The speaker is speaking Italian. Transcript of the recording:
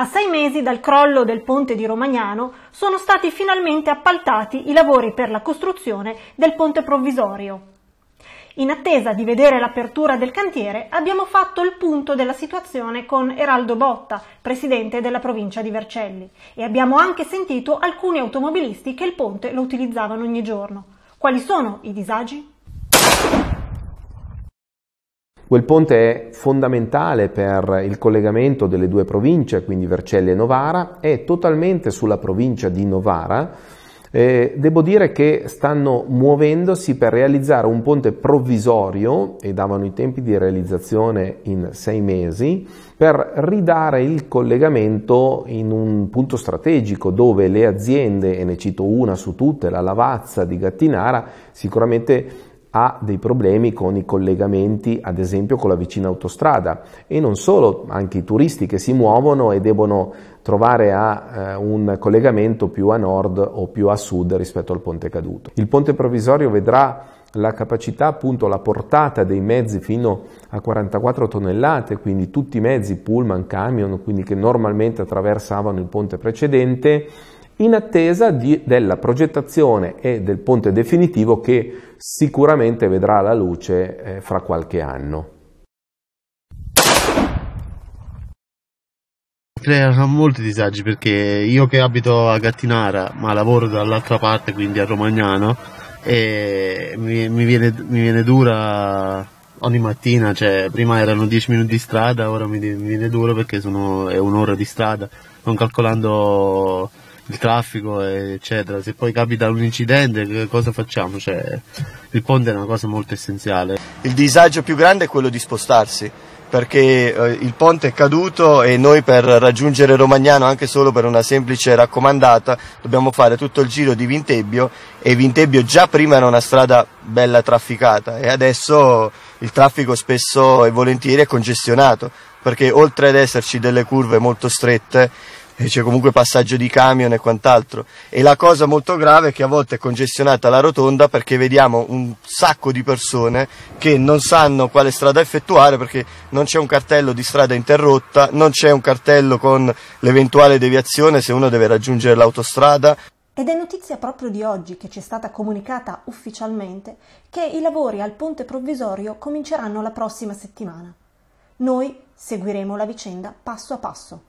A sei mesi dal crollo del ponte di Romagnano sono stati finalmente appaltati i lavori per la costruzione del ponte provvisorio. In attesa di vedere l'apertura del cantiere abbiamo fatto il punto della situazione con Eraldo Botta, presidente della provincia di Vercelli, e abbiamo anche sentito alcuni automobilisti che il ponte lo utilizzavano ogni giorno. Quali sono i disagi? Quel ponte è fondamentale per il collegamento delle due province, quindi Vercelli e Novara, è totalmente sulla provincia di Novara. Eh, devo dire che stanno muovendosi per realizzare un ponte provvisorio e davano i tempi di realizzazione in sei mesi per ridare il collegamento in un punto strategico dove le aziende, e ne cito una su tutte, la Lavazza di Gattinara, sicuramente ha dei problemi con i collegamenti, ad esempio con la vicina autostrada e non solo, anche i turisti che si muovono e devono trovare a, eh, un collegamento più a nord o più a sud rispetto al ponte caduto. Il ponte provvisorio vedrà la capacità, appunto la portata dei mezzi fino a 44 tonnellate, quindi tutti i mezzi pullman, camion, quindi che normalmente attraversavano il ponte precedente in attesa di, della progettazione e del ponte definitivo che sicuramente vedrà la luce eh, fra qualche anno. Creano molti disagi perché io che abito a Gattinara ma lavoro dall'altra parte, quindi a Romagnano, e mi, mi, viene, mi viene dura ogni mattina, cioè prima erano 10 minuti di strada, ora mi, mi viene duro perché sono, è un'ora di strada, non calcolando il traffico eccetera. Se poi capita un incidente cosa facciamo? Cioè, il ponte è una cosa molto essenziale. Il disagio più grande è quello di spostarsi perché eh, il ponte è caduto e noi per raggiungere Romagnano anche solo per una semplice raccomandata dobbiamo fare tutto il giro di Vintebbio e Vintebbio già prima era una strada bella trafficata e adesso il traffico spesso e volentieri è congestionato perché oltre ad esserci delle curve molto strette c'è comunque passaggio di camion e quant'altro. E la cosa molto grave è che a volte è congestionata la rotonda perché vediamo un sacco di persone che non sanno quale strada effettuare perché non c'è un cartello di strada interrotta, non c'è un cartello con l'eventuale deviazione se uno deve raggiungere l'autostrada. Ed è notizia proprio di oggi che ci è stata comunicata ufficialmente che i lavori al ponte provvisorio cominceranno la prossima settimana. Noi seguiremo la vicenda passo a passo.